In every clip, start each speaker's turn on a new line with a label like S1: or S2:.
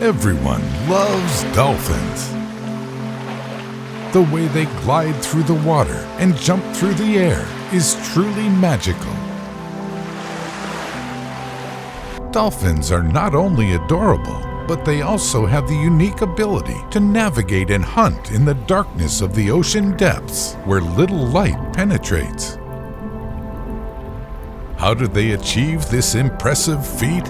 S1: Everyone loves dolphins. The way they glide through the water and jump through the air is truly magical. Dolphins are not only adorable, but they also have the unique ability to navigate and hunt in the darkness of the ocean depths where little light penetrates. How do they achieve this impressive feat?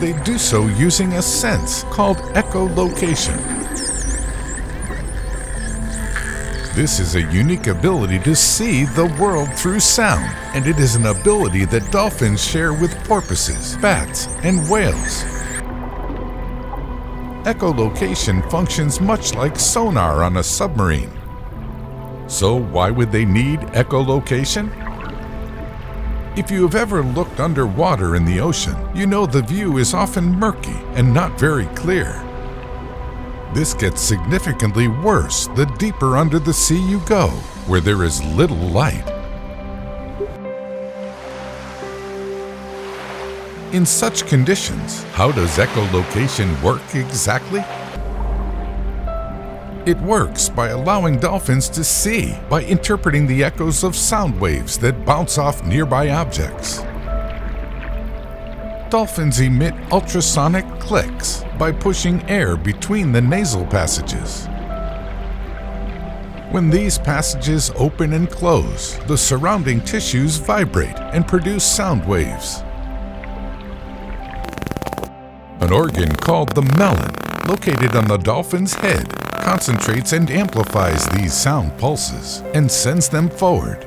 S1: They do so using a sense called echolocation. This is a unique ability to see the world through sound, and it is an ability that dolphins share with porpoises, bats, and whales. Echolocation functions much like sonar on a submarine. So why would they need echolocation? If you have ever looked underwater in the ocean, you know the view is often murky and not very clear. This gets significantly worse the deeper under the sea you go, where there is little light. In such conditions, how does echolocation work exactly? It works by allowing dolphins to see by interpreting the echoes of sound waves that bounce off nearby objects. Dolphins emit ultrasonic clicks by pushing air between the nasal passages. When these passages open and close, the surrounding tissues vibrate and produce sound waves. An organ called the melon, located on the dolphin's head, concentrates and amplifies these sound pulses and sends them forward.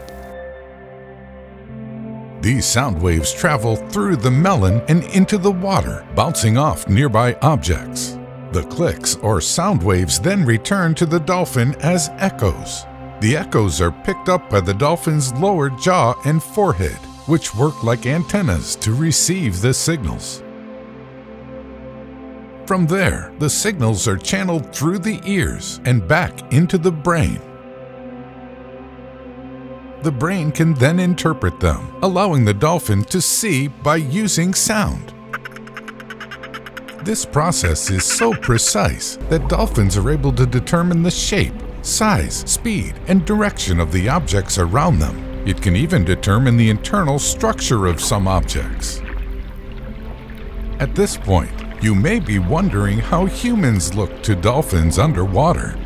S1: These sound waves travel through the melon and into the water, bouncing off nearby objects. The clicks or sound waves then return to the dolphin as echoes. The echoes are picked up by the dolphin's lower jaw and forehead, which work like antennas to receive the signals. From there, the signals are channeled through the ears and back into the brain. The brain can then interpret them, allowing the dolphin to see by using sound. This process is so precise that dolphins are able to determine the shape, size, speed, and direction of the objects around them. It can even determine the internal structure of some objects. At this point, you may be wondering how humans look to dolphins underwater.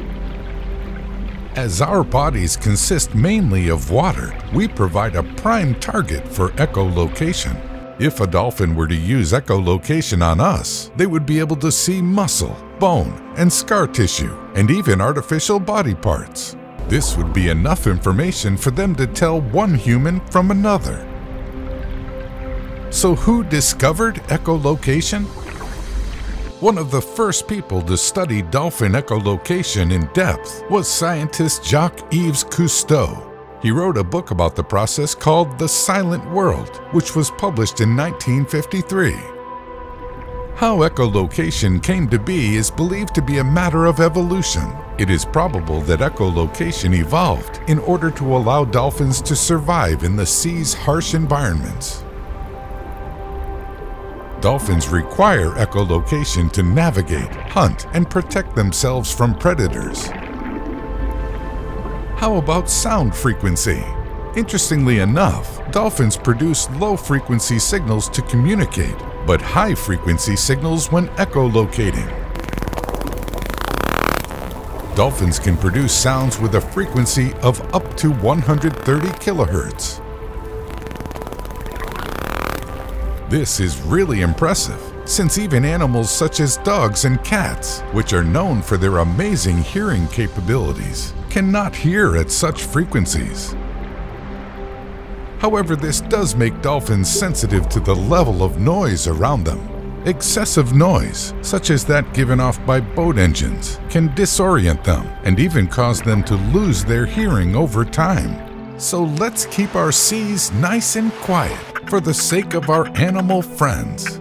S1: As our bodies consist mainly of water, we provide a prime target for echolocation. If a dolphin were to use echolocation on us, they would be able to see muscle, bone, and scar tissue, and even artificial body parts. This would be enough information for them to tell one human from another. So who discovered echolocation? One of the first people to study dolphin echolocation in depth was scientist Jacques-Yves Cousteau. He wrote a book about the process called The Silent World, which was published in 1953. How echolocation came to be is believed to be a matter of evolution. It is probable that echolocation evolved in order to allow dolphins to survive in the sea's harsh environments. Dolphins require echolocation to navigate, hunt, and protect themselves from predators. How about sound frequency? Interestingly enough, dolphins produce low-frequency signals to communicate, but high-frequency signals when echolocating. Dolphins can produce sounds with a frequency of up to 130 kilohertz. This is really impressive, since even animals such as dogs and cats, which are known for their amazing hearing capabilities, cannot hear at such frequencies. However, this does make dolphins sensitive to the level of noise around them. Excessive noise, such as that given off by boat engines, can disorient them and even cause them to lose their hearing over time. So let's keep our seas nice and quiet for the sake of our animal friends.